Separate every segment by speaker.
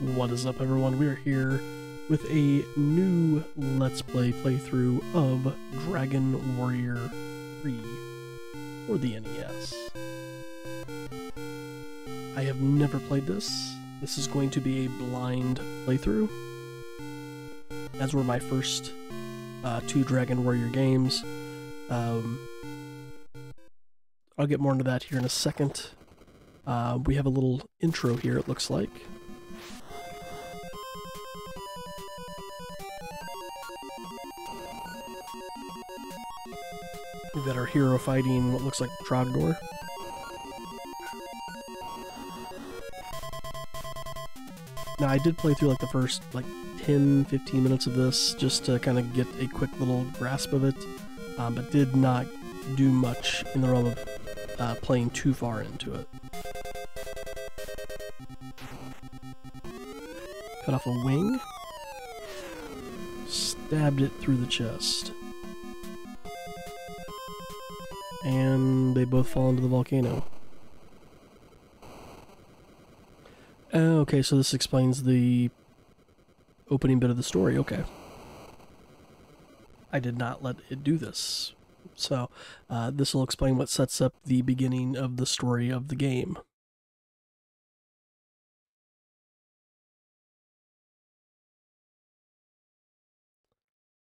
Speaker 1: What is up, everyone? We are here with a new Let's Play playthrough of Dragon Warrior 3 for the NES. I have never played this. This is going to be a blind playthrough, as were my first uh, two Dragon Warrior games. Um, I'll get more into that here in a second. Uh, we have a little intro here, it looks like. Got our hero fighting what looks like Trogdor. Now, I did play through like the first like 10 15 minutes of this just to kind of get a quick little grasp of it, um, but did not do much in the realm of uh, playing too far into it. Cut off a wing. Stabbed it through the chest. And they both fall into the volcano. Oh, okay, so this explains the opening bit of the story. Okay. I did not let it do this. So, uh, this will explain what sets up the beginning of the story of the game.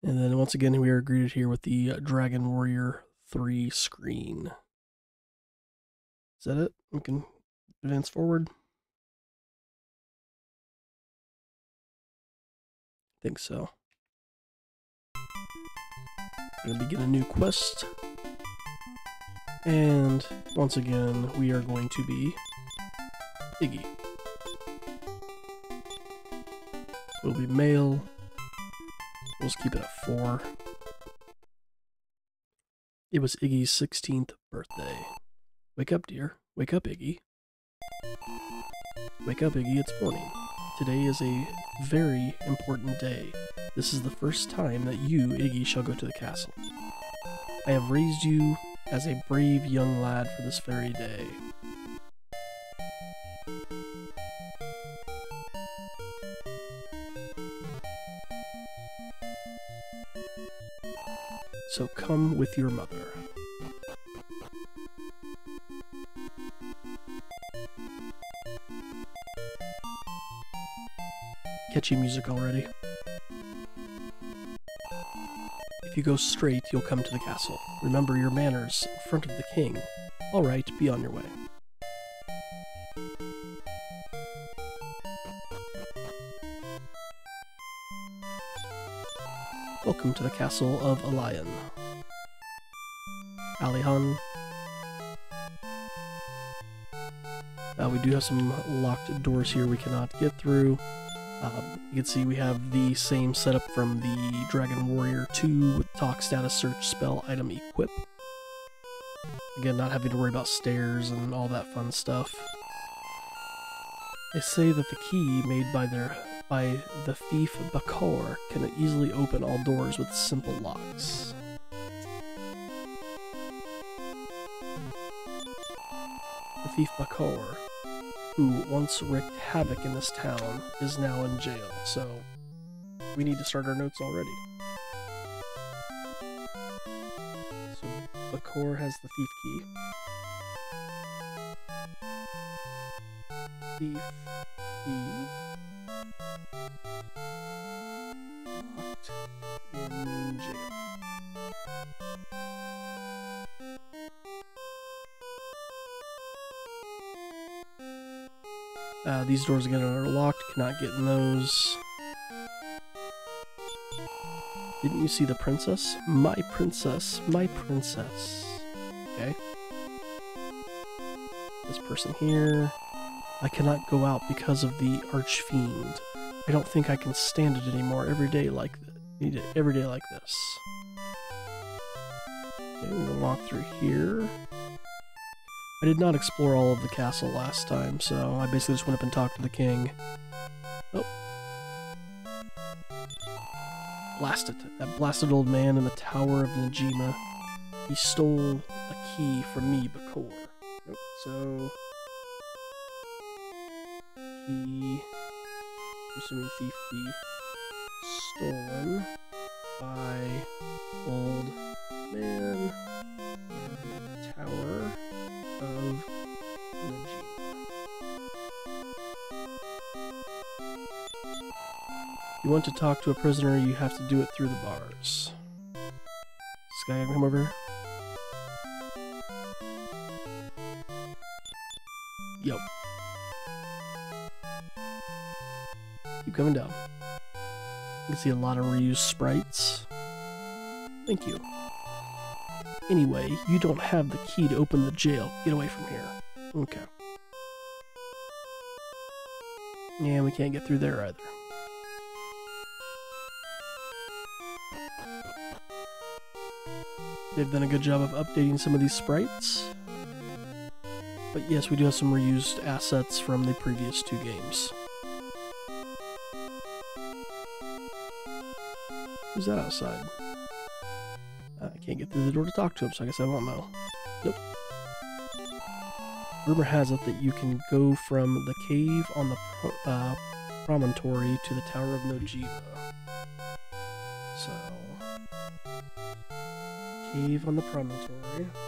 Speaker 1: And then once again, we are greeted here with the uh, Dragon Warrior 3 screen. Is that it? We can advance forward. I think so. Gonna begin a new quest. And once again, we are going to be Iggy. We'll be male. We'll just keep it at four. It was Iggy's 16th birthday. Wake up, dear. Wake up, Iggy. Wake up, Iggy. It's morning. Today is a very important day. This is the first time that you, Iggy, shall go to the castle. I have raised you as a brave young lad for this very day. So come with your mother. Catchy music already. If you go straight, you'll come to the castle. Remember your manners in front of the king. All right, be on your way. Welcome to the castle of Alayan. Alihan. Uh, we do have some locked doors here we cannot get through. Um, you can see we have the same setup from the Dragon Warrior 2 with talk status search spell item equip. Again, not having to worry about stairs and all that fun stuff. They say that the key made by their by the thief Bakor can easily open all doors with simple locks. The thief Bakor who once wreaked havoc in this town, is now in jail, so we need to start our notes already. So Bakor has the thief key. Thief key. Uh, these doors again are locked, cannot get in those. Didn't you see the princess? My princess, my princess. Okay. This person here. I cannot go out because of the archfiend. I don't think I can stand it anymore every day like it every day like this. Okay, I'm gonna walk through here. I did not explore all of the castle last time, so I basically just went up and talked to the king. Oh. Blasted. That blasted old man in the Tower of Najima. He stole a key from me, Bakor. Nope, so... Key... assuming thief be stolen by old man tower of Najima. You want to talk to a prisoner, you have to do it through the bars. This guy gonna come over? Coming down. You can see a lot of reused sprites. Thank you. Anyway, you don't have the key to open the jail. Get away from here. Okay. Yeah, we can't get through there either. They've done a good job of updating some of these sprites. But yes, we do have some reused assets from the previous two games. Who's that outside? Uh, I can't get through the door to talk to him, so I guess I won't know. Nope. Rumor has it that you can go from the cave on the pro- uh, promontory to the Tower of Najima. So, cave on the promontory. Promontory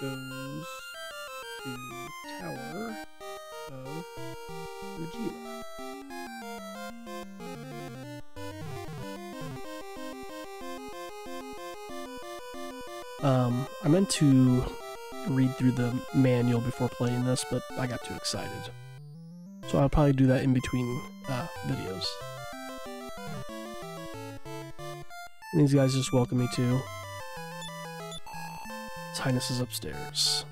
Speaker 1: goes to Tower of Najima. Um, I meant to read through the manual before playing this, but I got too excited. So I'll probably do that in between uh, videos. And these guys just welcome me too. His Highness is upstairs.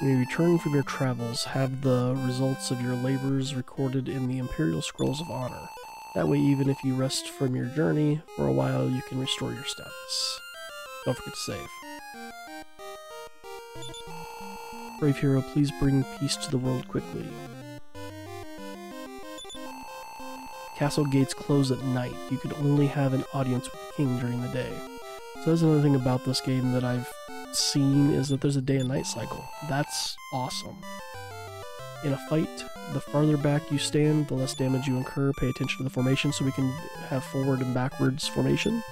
Speaker 1: When you return from your travels, have the results of your labors recorded in the Imperial Scrolls of Honor. That way, even if you rest from your journey for a while, you can restore your status. Don't forget to save. Brave hero, please bring peace to the world quickly. Castle gates close at night. You can only have an audience with the king during the day. So that's another thing about this game that I've seen is that there's a day and night cycle. That's awesome. In a fight, the farther back you stand, the less damage you incur. Pay attention to the formation so we can have forward and backwards formation.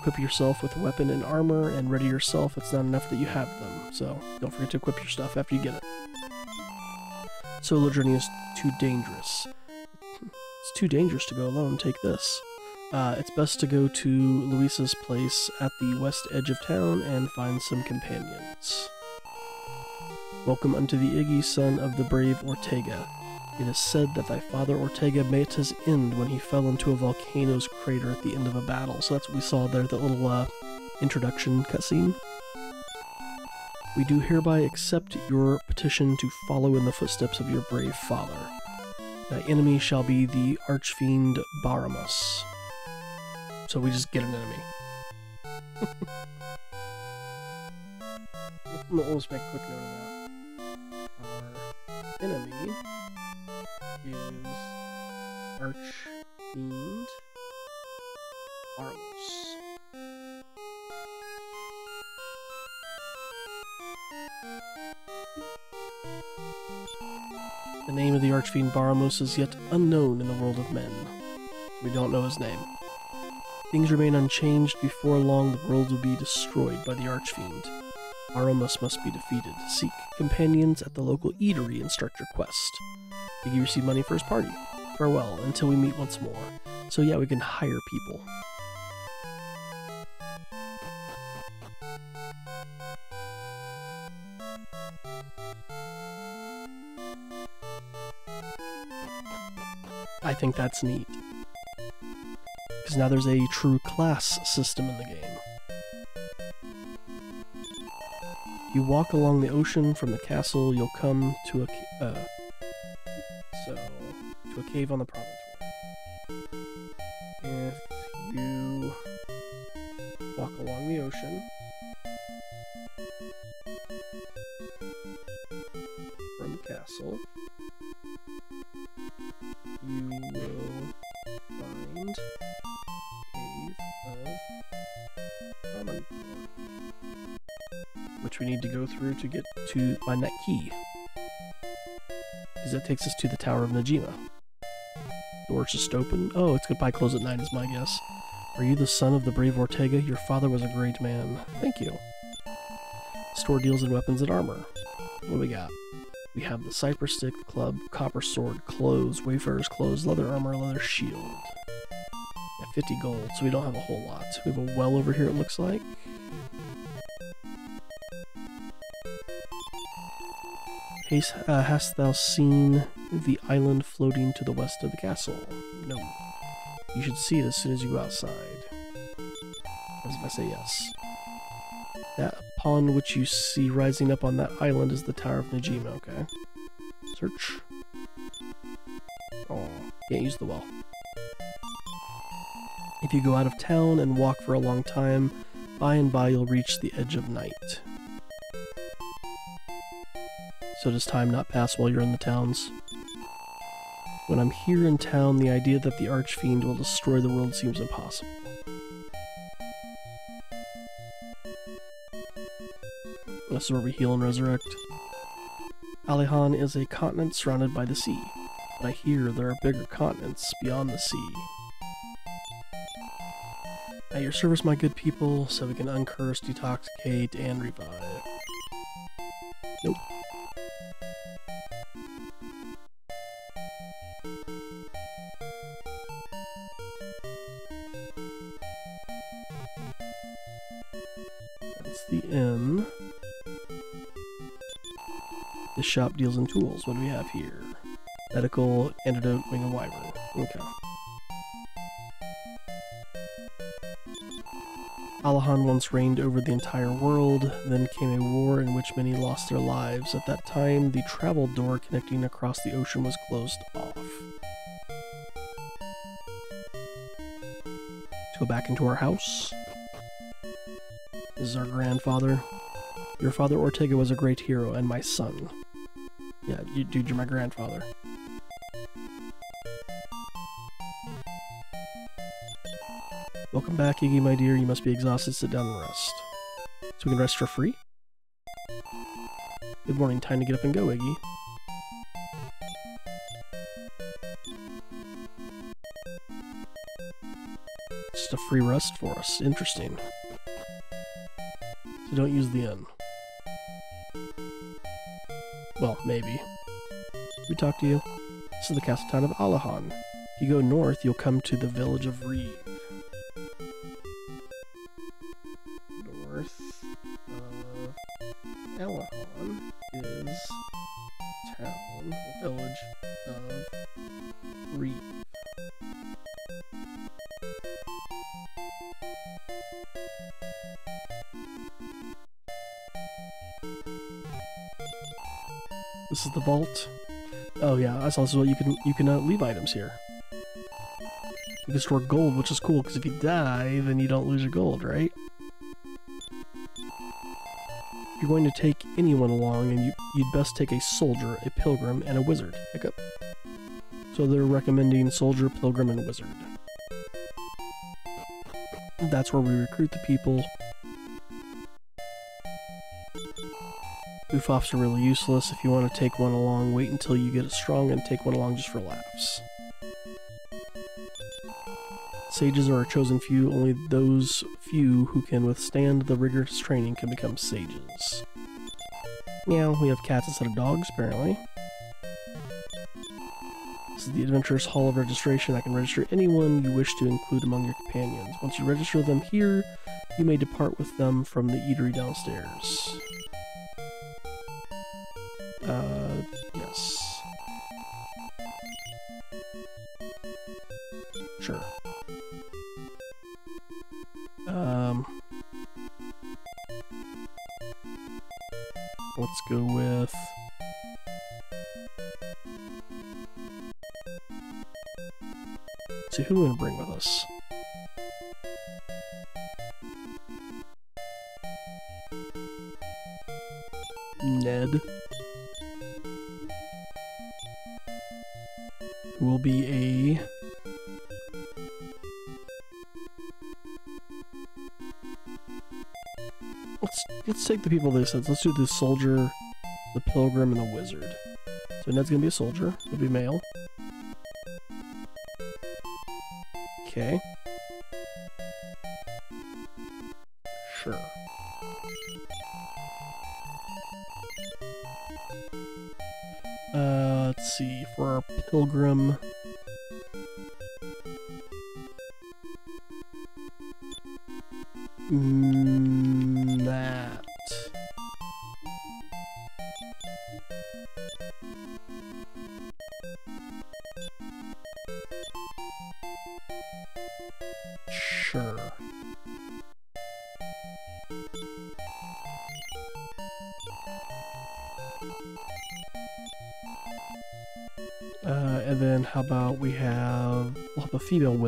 Speaker 1: Equip yourself with a weapon and armor and ready yourself. It's not enough that you have them, so don't forget to equip your stuff after you get it. Solo journey is too dangerous. It's too dangerous to go alone. Take this. Uh, it's best to go to Luisa's place at the west edge of town and find some companions. Welcome unto the Iggy, son of the brave Ortega. It is said that thy father Ortega met his end when he fell into a volcano's crater at the end of a battle. So that's what we saw there, the little uh, introduction cutscene. We do hereby accept your petition to follow in the footsteps of your brave father. Thy enemy shall be the archfiend Baramos. So we just get an enemy. just make a quick note of that. Our enemy is Archfiend Baramos. The name of the Archfiend Baramos is yet unknown in the world of men. We don't know his name. Things remain unchanged. Before long, the world will be destroyed by the Archfiend. Baramos must be defeated. Seek companions at the local eatery and start your quest. You receive money for his party. Farewell, until we meet once more. So yeah, we can hire people. I think that's neat. Because now there's a true class system in the game. You walk along the ocean from the castle, you'll come to a uh, so to a cave on the promontory. If you walk along the ocean from the castle, you will find Cave of Common which we need to go through to get to find that key. Because that takes us to the Tower of Najima. Door's just open. Oh, it's goodbye close at night is my guess. Are you the son of the brave Ortega? Your father was a great man. Thank you. Store deals in weapons and armor. What do we got? We have the Cypress Stick, Club, Copper Sword, Clothes, Wayfarer's Clothes, Leather Armor, Leather Shield. Yeah, 50 gold, so we don't have a whole lot. We have a well over here, it looks like. Haste, uh, hast thou seen the island floating to the west of the castle? No. You should see it as soon as you go outside. As if I say yes. That pond which you see rising up on that island is the Tower of Najima, okay? Search. Oh, can't use the well. If you go out of town and walk for a long time, by and by you'll reach the edge of night. So does time not pass while you're in the towns? When I'm here in town, the idea that the Archfiend will destroy the world seems impossible. This is where we heal and resurrect. Alihan is a continent surrounded by the sea, but I hear there are bigger continents beyond the sea. At your service, my good people, so we can uncurse, detoxicate, and revive. Nope. Shop deals and tools. What do we have here? Medical, antidote, wing of wyvern. Okay. Alahan once reigned over the entire world, then came a war in which many lost their lives. At that time, the travel door connecting across the ocean was closed off. Let's go back into our house. This is our grandfather. Your father Ortega was a great hero, and my son. Yeah, you, dude, you're my grandfather. Welcome back, Iggy, my dear. You must be exhausted. Sit down and rest. So we can rest for free? Good morning. Time to get up and go, Iggy. Just a free rest for us. Interesting. So don't use the inn. Well, maybe. We talk to you. This is the castle town of Alahan. If you go north, you'll come to the village of Reeve. This is the vault. Oh yeah, that's also you can you can uh, leave items here. You can store gold, which is cool because if you die, then you don't lose your gold, right? If you're going to take anyone along, and you you'd best take a soldier, a pilgrim, and a wizard. Hiccup. So they're recommending soldier, pilgrim, and wizard. That's where we recruit the people Goof offs are really useless. If you want to take one along, wait until you get it strong and take one along just for laughs. Sages are a chosen few. Only those few who can withstand the rigorous training can become sages. Meow, we have cats instead of dogs, apparently. This is the Adventurers Hall of Registration. I can register anyone you wish to include among your companions. Once you register them here, you may depart with them from the eatery downstairs. So who we gonna bring with us? Ned. will be a let's let's take the people they said. Let's do the soldier, the pilgrim, and the wizard. So Ned's gonna be a soldier. He'll be male. Okay.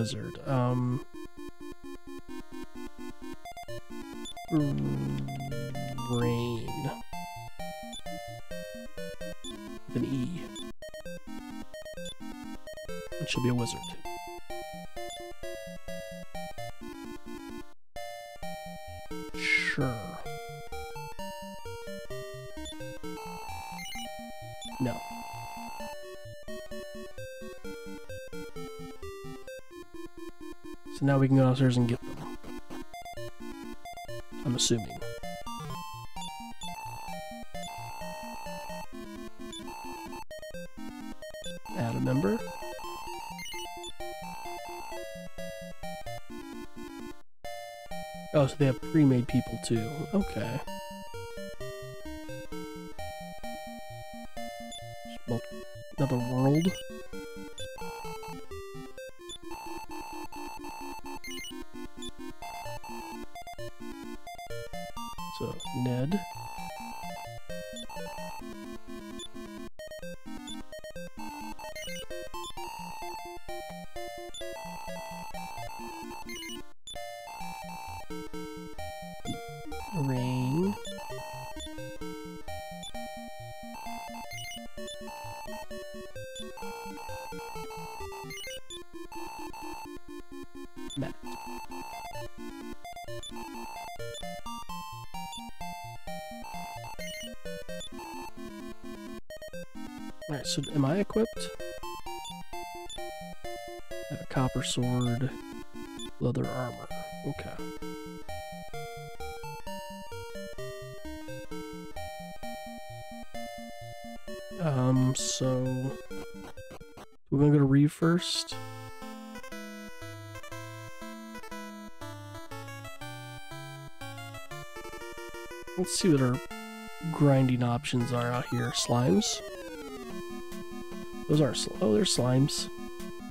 Speaker 1: Wizard. Um, rain. An E. And she'll be a wizard. Sure. No. So now we can go downstairs and get them. I'm assuming. Add a member. Oh, so they have pre-made people too. Okay. First. Let's see what our grinding options are out here. Slimes. Those are sl oh, they're slimes.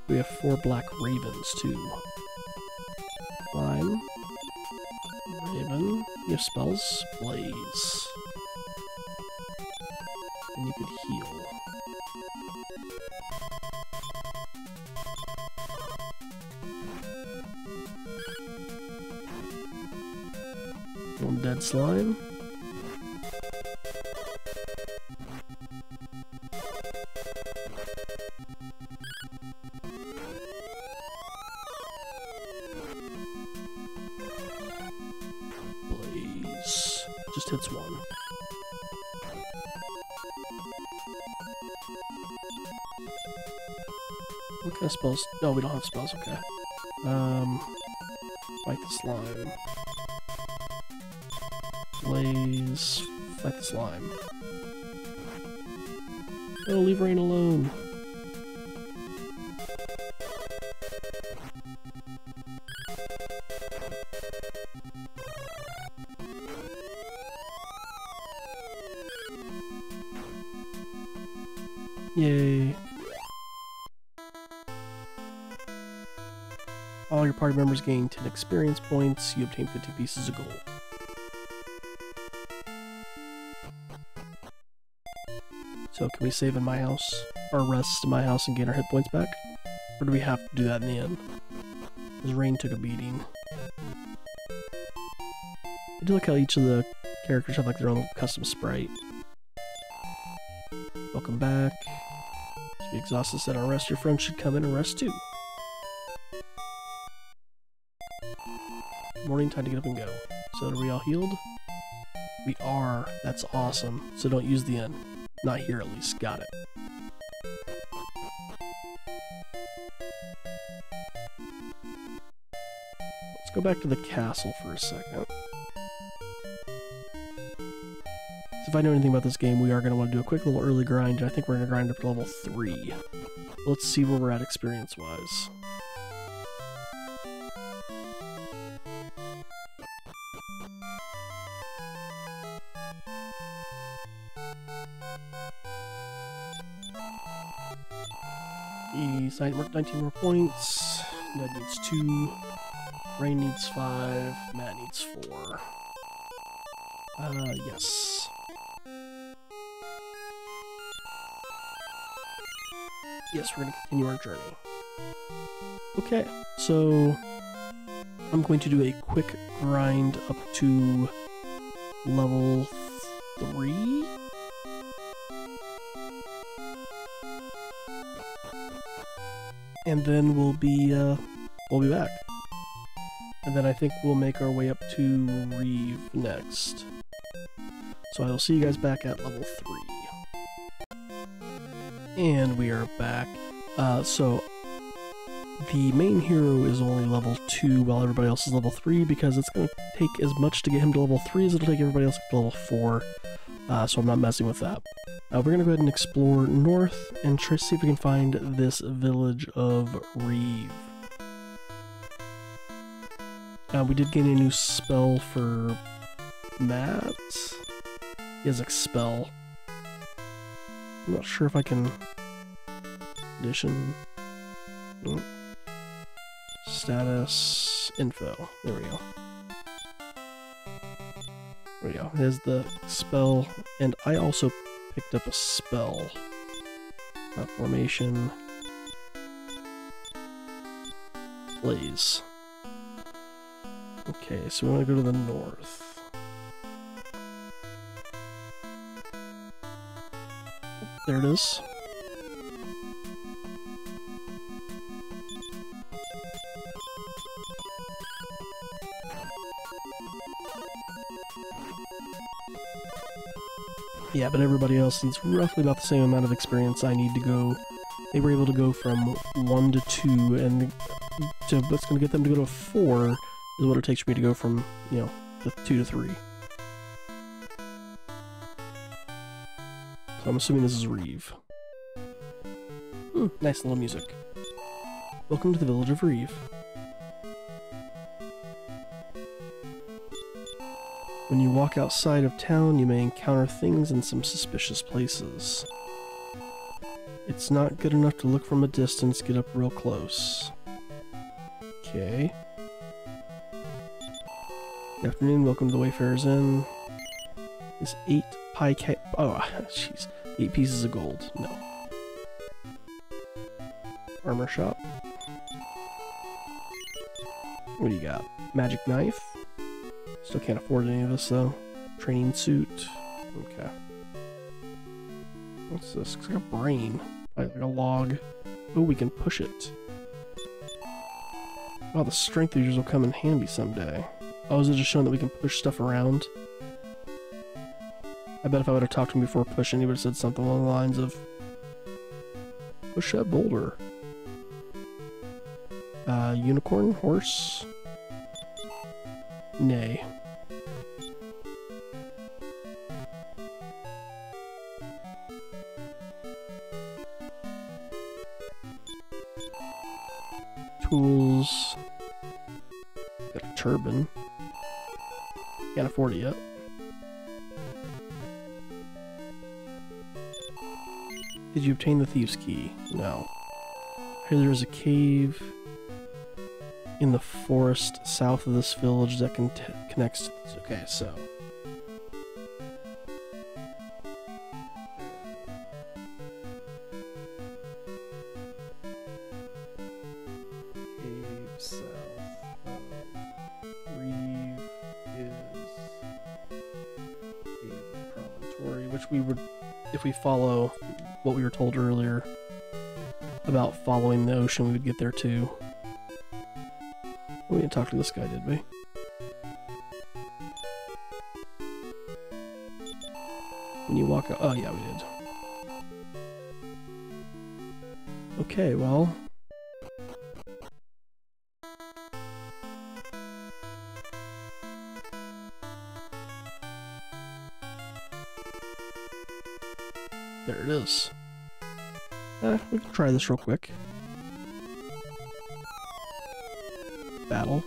Speaker 1: We have four black ravens too. Slime. Raven. You have spells. Blaze. And you could heal. Slime. Blaze. Just hits one. What kind of spells? No, we don't have spells, okay. Um, fight the slime. Slime. Oh, leave Rain alone. Yay. All your party members gain 10 experience points. You obtain 50 pieces of gold. So can we save in my house? Or rest in my house and gain our hit points back? Or do we have to do that in the end? Because Rain took a beating. I do like how each of the characters have like their own custom sprite. Welcome back. You exhausted sit on rest, your friend should come in and rest too. Morning, time to get up and go. So are we all healed? We are. That's awesome. So don't use the inn. Not here, at least. Got it. Let's go back to the castle for a second. So if I know anything about this game, we are going to want to do a quick little early grind, I think we're going to grind up to level 3. Let's see where we're at experience-wise. He's 19 more points. Ned needs 2. Rain needs 5. Matt needs 4. Uh, yes. Yes, we're going to continue our journey. Okay, so I'm going to do a quick grind up to level 3? Then we'll be uh, we'll be back. And then I think we'll make our way up to Reeve next. So I'll see you guys back at level 3. And we are back. Uh, so the main hero is only level 2 while everybody else is level 3 because it's going to take as much to get him to level 3 as it'll take everybody else to level 4. Uh, so I'm not messing with that. Uh, we're going to go ahead and explore north and try to see if we can find this village of Reeve. Uh, we did gain a new spell for Matt. He has Expel. I'm not sure if I can... Addition... Status... Info. There we go. There we go. There's the spell, and I also picked up a spell. Uh, formation. Blaze. Okay, so we want to go to the north. There it is. Yeah, but everybody else needs roughly about the same amount of experience I need to go. They were able to go from 1 to 2, and to what's going to get them to go to 4 is what it takes for me to go from, you know, to 2 to 3. So I'm assuming this is Reeve. Hmm, nice little music. Welcome to the village of Reeve. When you walk outside of town, you may encounter things in some suspicious places. It's not good enough to look from a distance, get up real close. Okay. Good afternoon, welcome to the Wayfarer's Inn. Is eight pie cake. Oh, jeez. Eight pieces of gold. No. Armor shop. What do you got? Magic knife? Still can't afford any of this though. Training suit. Okay. What's this? Looks like a brain. Like a log. Oh, we can push it. Wow, the strength users will come in handy someday. Oh, is it just showing that we can push stuff around? I bet if I would have talked to him before pushing, he would have said something along the lines of... Push that boulder. Uh, unicorn? Horse? Key? No. Here there's a cave in the forest south of this village that con connects to this. Okay, so. What we were told earlier, about following the ocean, we would get there too. We didn't talk to this guy, did we? When you walk oh yeah, we did. Okay, well... We can try this real quick. Battle.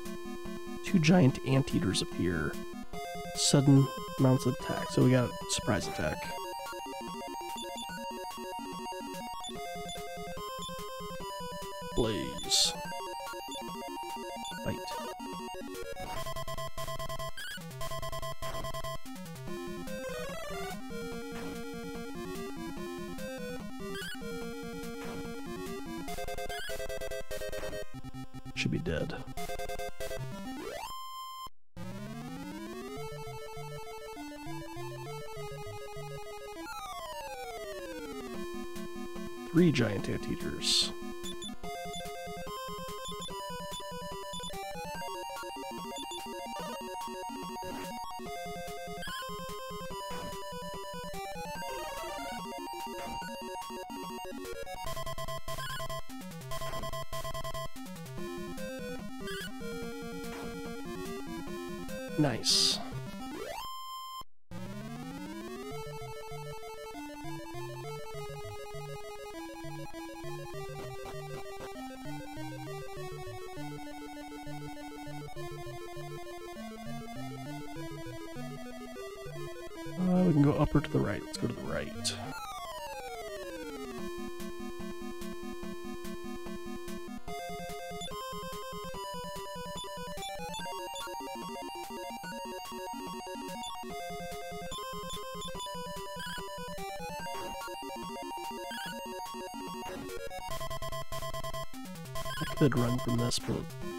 Speaker 1: Two giant anteaters appear. Sudden mounts attack. So we got surprise attack. Blaze. Three giant anteaters. From this, but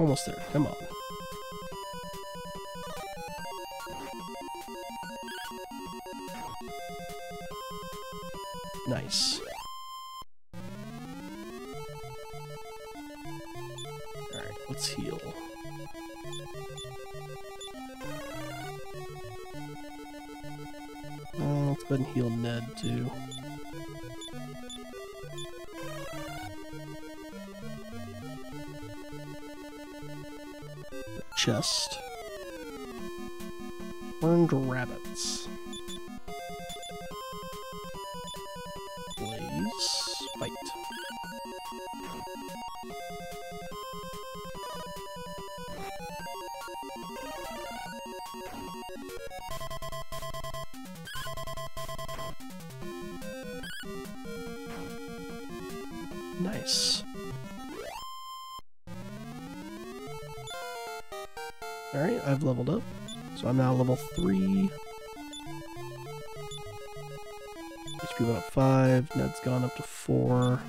Speaker 1: Almost there. Come on. Nice. Alright, let's heal. Uh, let's go ahead and heal Ned too. Chest. Horned rabbits. Leveled up. So I'm now level 3. HP went up 5. Ned's gone up to 4.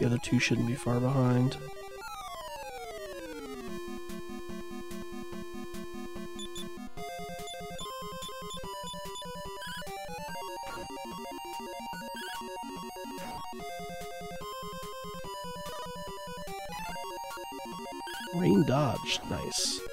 Speaker 1: The other two shouldn't be far behind. Dodge, nice.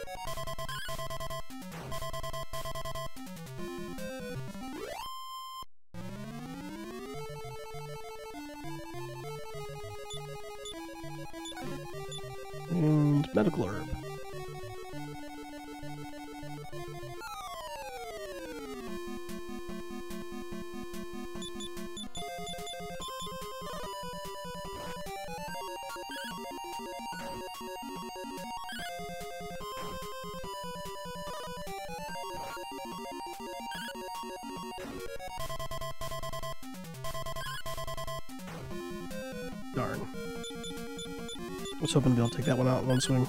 Speaker 1: Take that one out one swing.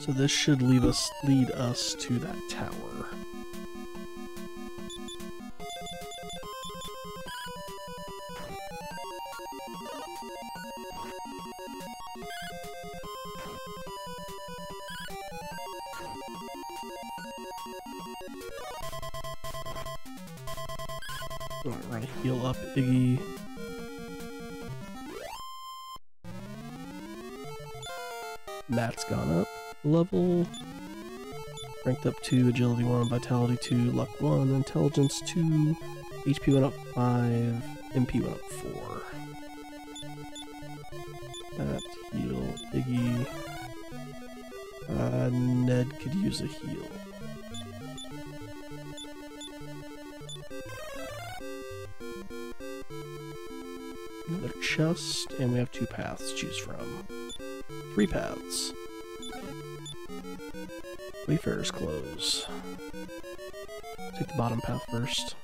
Speaker 1: So this should leave us lead us to that tower. Heal up Iggy. Matt's gone up level. Ranked up 2, agility 1, vitality 2, luck 1, intelligence 2, HP went up 5, MP went up 4. Matt, heal, Iggy. Uh, Ned could use a heal. Chest, and we have two paths to choose from. Three paths. Wayfarer's Clothes. Take the bottom path first.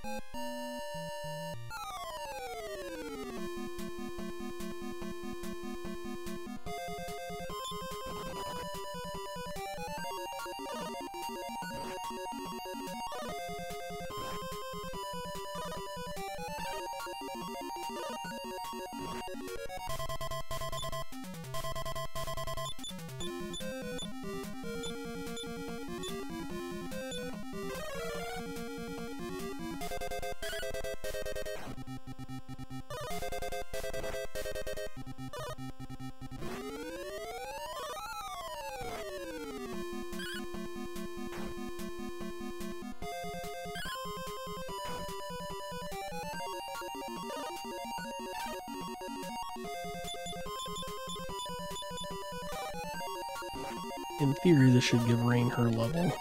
Speaker 1: Give Rain her level.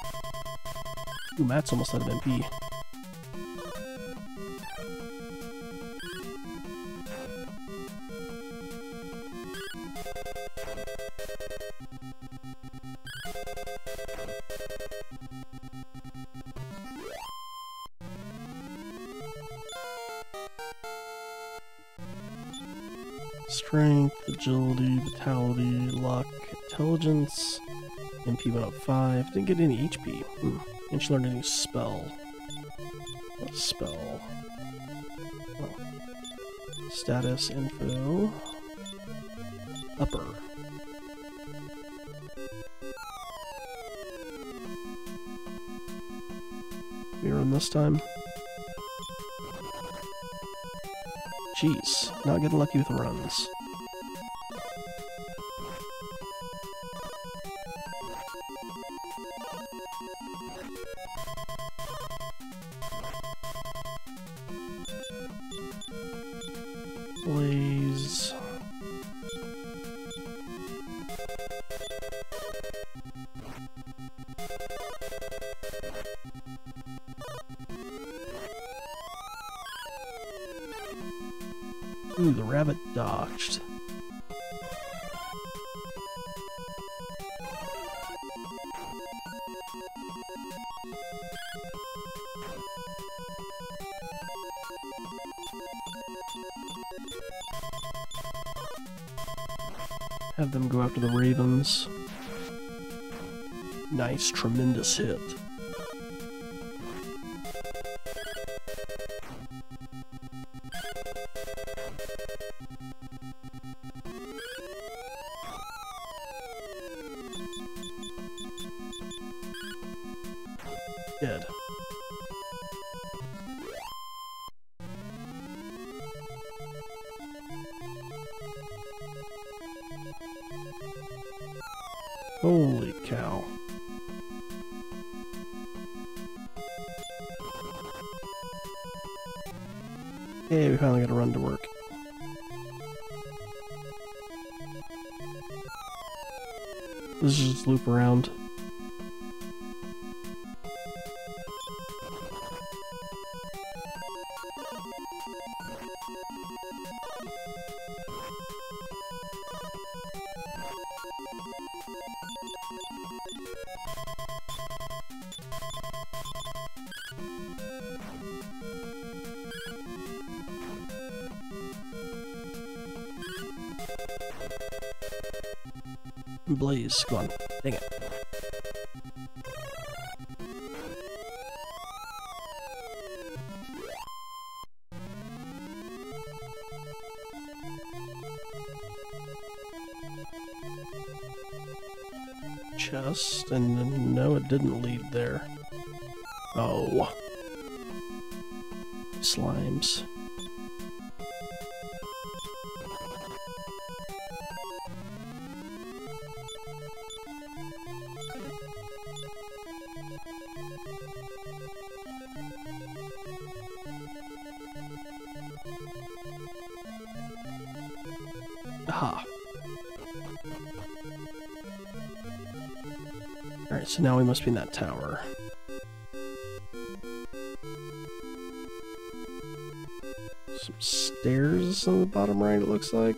Speaker 1: Ooh, Matt's almost out of MP. Went up 5. Didn't get any HP. Hmm. And she learned a new spell. What spell? Oh. Status info. Upper. We run this time. Jeez, not getting lucky with runs. Have them go after the ravens. Nice, tremendous hit. Oh. Slimes. Aha. Alright, so now we must be in that tower. On the bottom right, it looks like.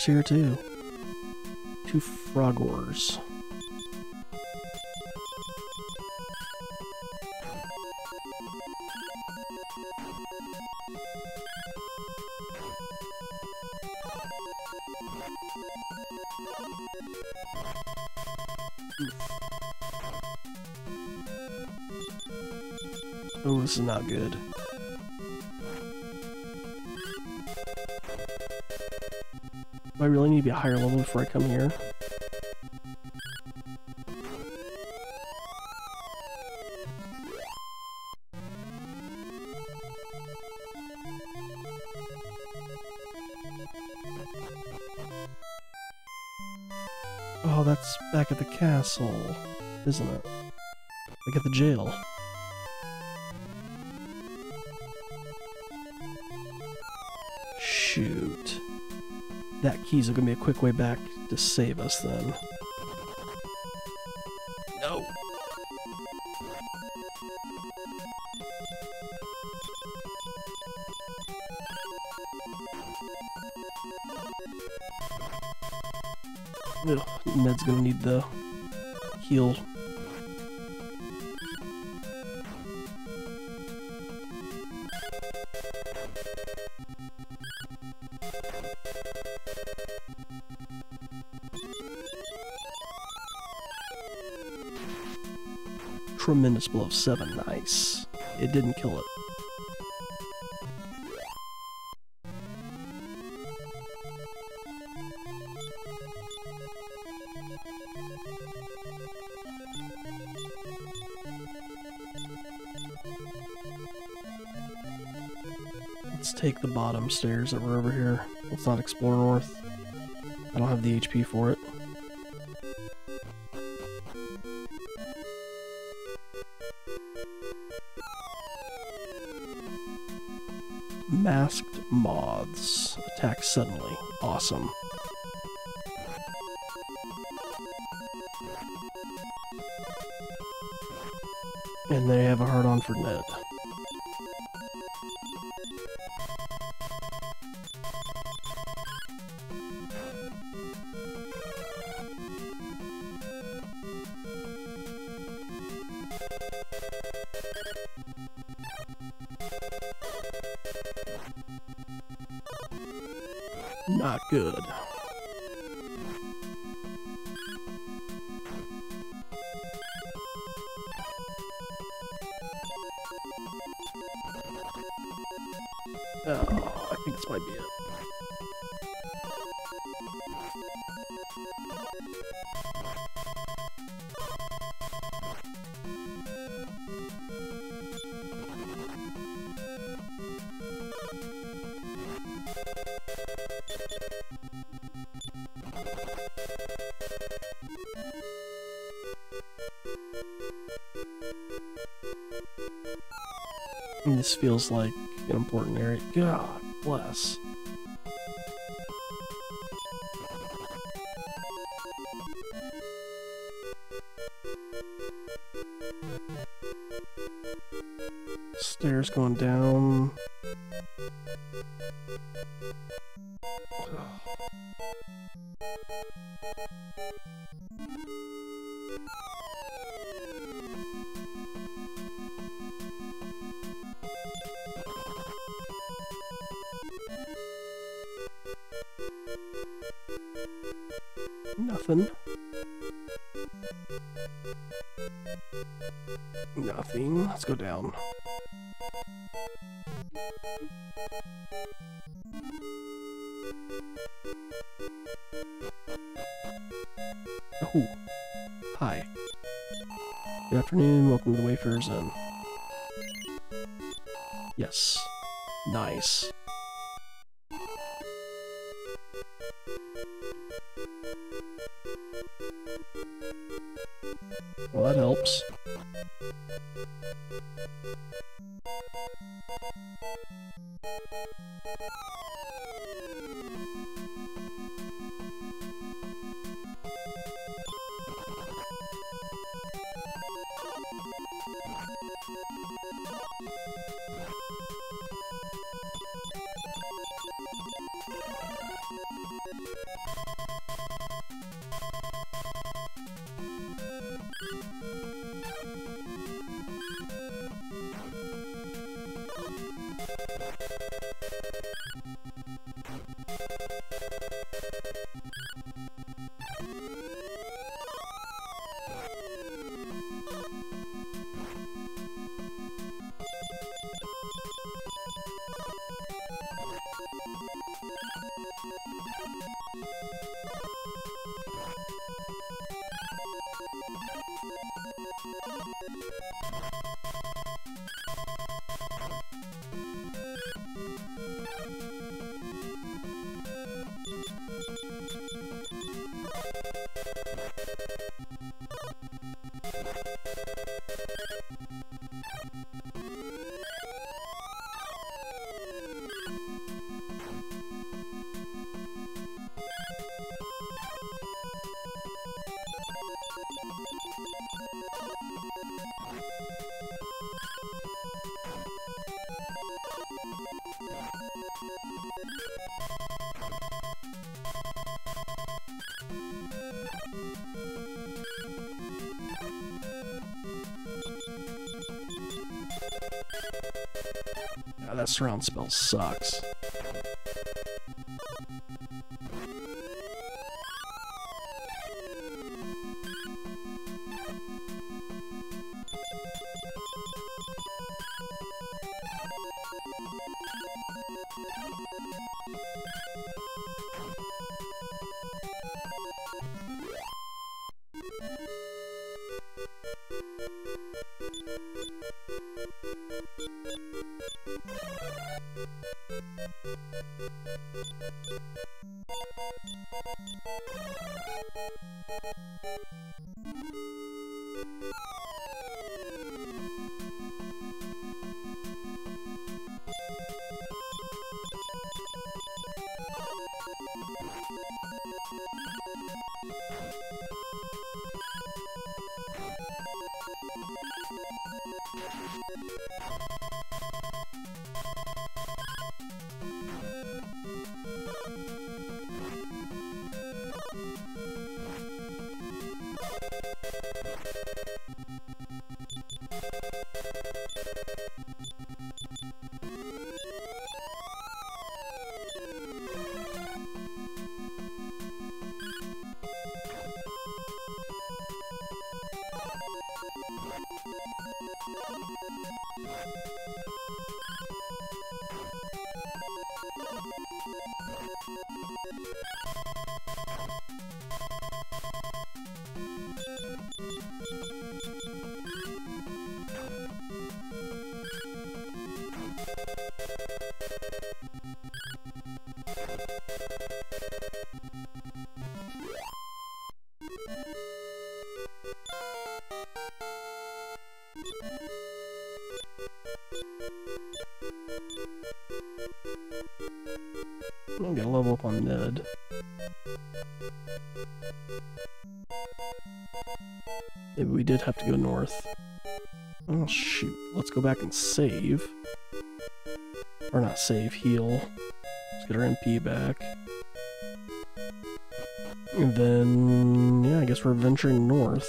Speaker 1: Stairs here too. Two frogors. Oh, this is not good. I really need to be a higher level before I come here? Oh, that's back at the castle, isn't it? Like at the jail. That key's are gonna be a quick way back to save us then. No. Ugh, Ned's gonna need the heal. Tremendous blow of 7, nice. It didn't kill it. Let's take the bottom stairs that were over here. Let's not explore north. I don't have the HP for it. Masked moths attack suddenly. Awesome. And they have a hard on for Ned. Stairs going down. Nothing. Nothing. Let's go down. Oh. Hi. Good afternoon. Welcome to the Wayfarer's Inn. Yes. Nice. Well, that helps. Yeah, that surround spell sucks. Thank you. On we did have to go north. Oh shoot, let's go back and save. Or not save, heal. Let's get our MP back. And then, yeah, I guess we're venturing north.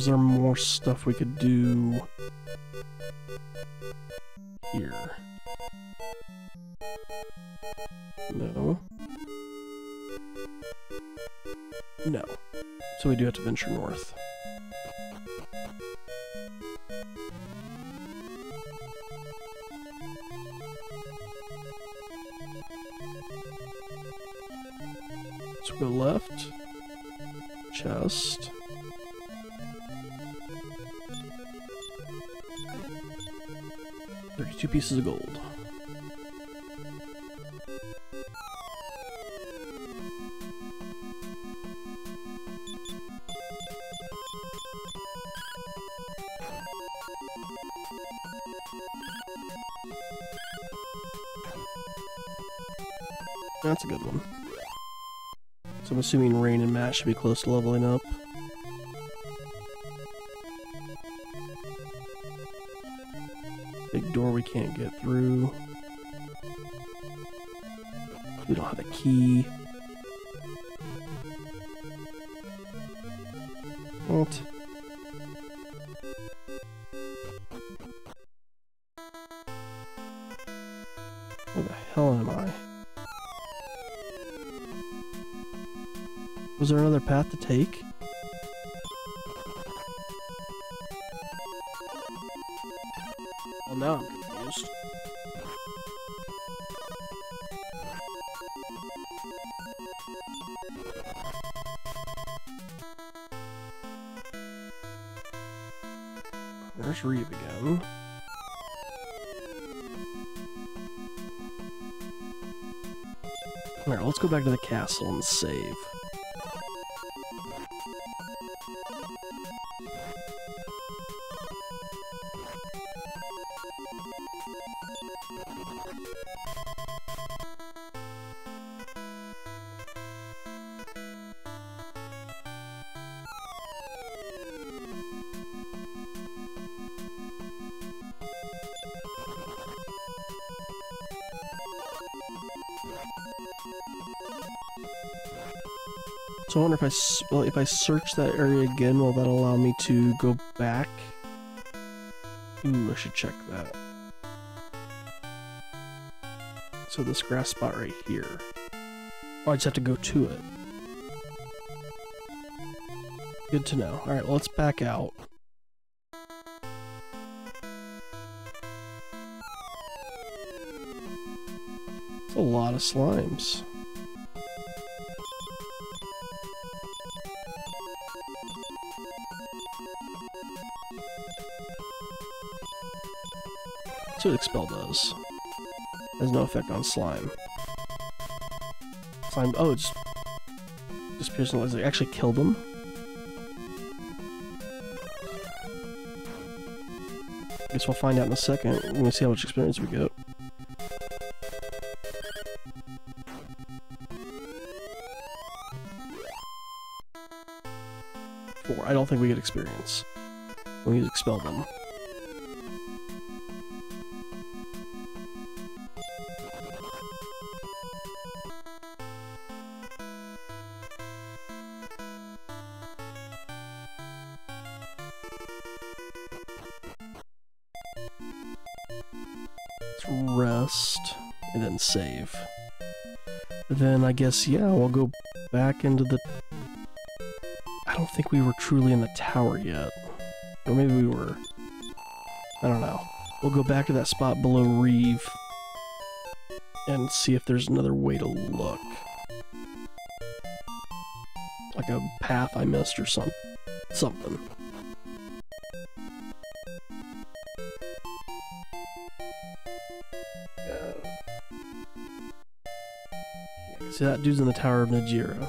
Speaker 1: Was there more stuff we could do here? No. No. So we do have to venture north. So go left. Pieces of gold. That's a good one. So I'm assuming Rain and Matt should be close to leveling up. Big door we can't get through. We don't have a key. What? Where the hell am I? Was there another path to take? Now I'm confused. There's Reeve again. Alright, let's go back to the castle and save. If I well, if I search that area again, will that allow me to go back? Ooh, I should check that. So this grass spot right here. Oh, I just have to go to it. Good to know. Alright, let's back out. A lot of slimes. That's what Expel does. Has no effect on slime. Slime. Oh, it's disappears unless they actually kill them. I guess we'll find out in a second when we see how much experience we get. Four. I don't think we get experience when we expel them. Guess, yeah, we'll go back into the... I don't think we were truly in the tower yet. Or maybe we were. I don't know. We'll go back to that spot below Reeve and see if there's another way to look. Like a path I missed or some something. See, that dude's in the Tower of Najima.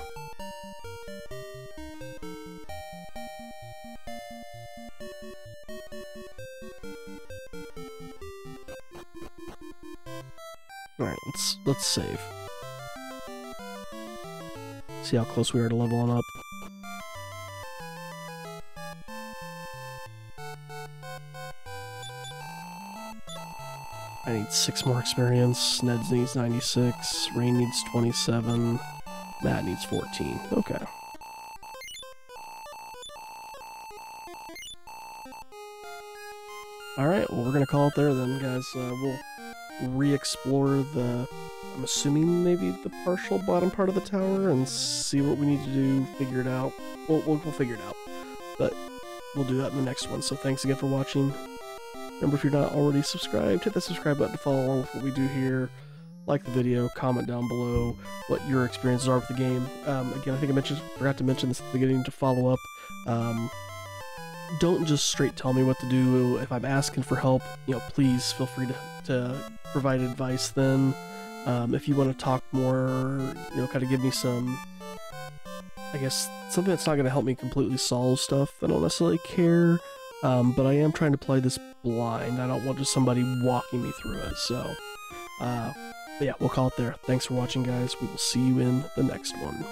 Speaker 1: Alright, let's, let's save. See how close we are to leveling up. I need six more experience. Ned needs 96. Rain needs 27. Matt needs 14. Okay. Alright, well, we're gonna call it there then, guys. Uh, we'll re-explore the... I'm assuming maybe the partial bottom part of the tower and see what we need to do, figure it out. We'll, we'll, we'll figure it out. But we'll do that in the next one. So thanks again for watching. Remember, if you're not already subscribed, hit the subscribe button to follow along with what we do here. Like the video, comment down below what your experiences are with the game. Um, again, I think I mentioned, forgot to mention this at the beginning to follow up. Um, don't just straight tell me what to do. If I'm asking for help, you know, please feel free to, to provide advice then. Um, if you want to talk more, you know, kind of give me some, I guess, something that's not going to help me completely solve stuff, I don't necessarily care. Um, but I am trying to play this blind. I don't want just somebody walking me through it. So, uh, yeah, we'll call it there. Thanks for watching, guys. We will see you in the next one.